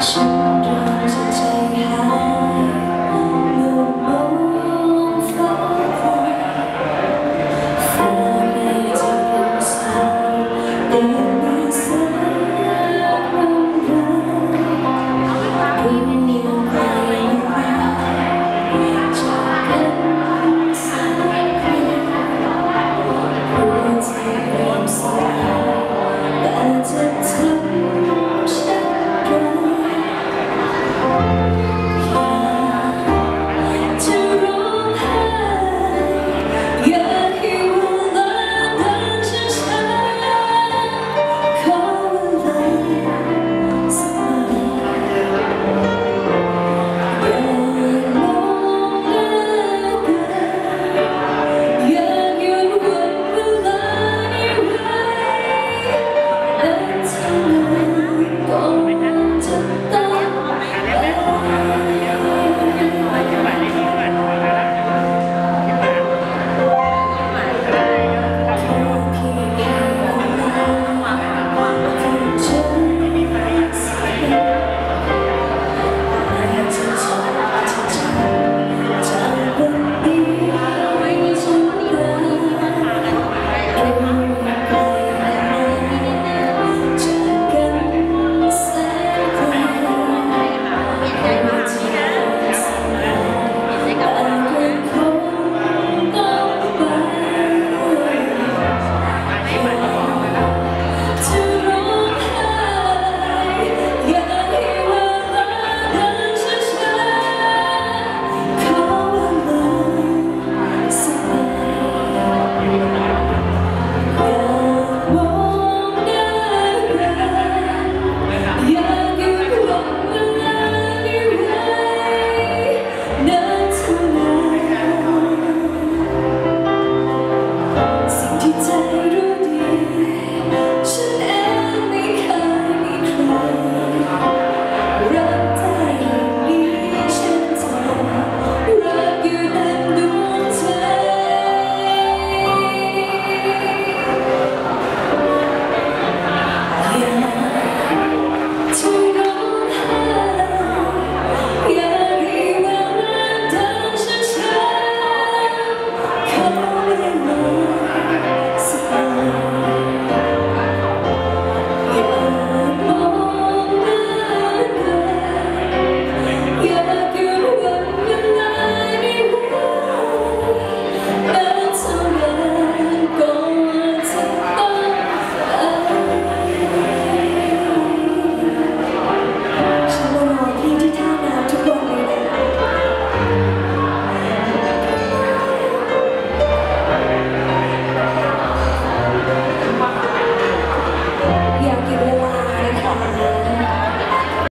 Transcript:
心转几最好